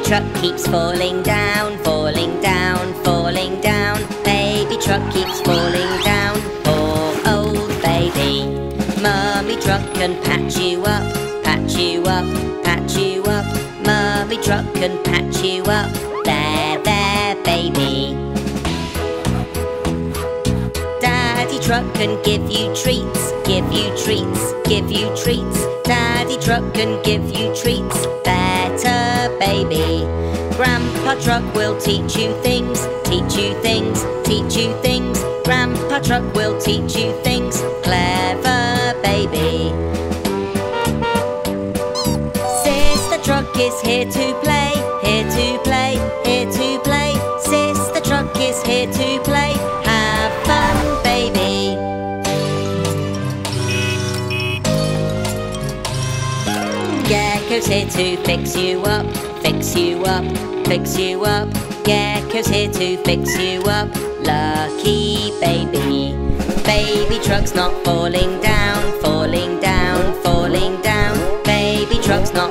truck keeps falling down, falling down, falling down. Baby truck keeps falling down. Poor old baby. Mummy truck can patch you up, patch you up, patch you up. Mummy truck can patch you up. There, there, baby. Daddy truck can give you treats, give you treats, give you treats. Daddy truck can give you treats. Better, baby. Grandpa truck will teach you things, teach you things, teach you things. Grandpa truck will teach you things. Clever, baby. Sister truck is here to play, here to play, here to play. Sister truck is here to play. Gecko's here to fix you up, fix you up, fix you up. Gecko's here to fix you up. Lucky baby. Baby truck's not falling down, falling down, falling down. Baby truck's not